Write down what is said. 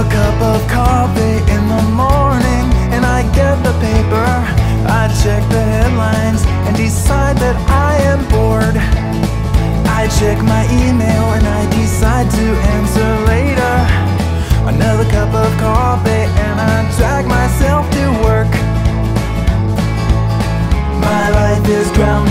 A cup of coffee in the morning And I get the paper. I check the headlines and decide that I am bored. I check my email and I decide to answer later. Another cup of coffee and I drag myself to work. My life is drowning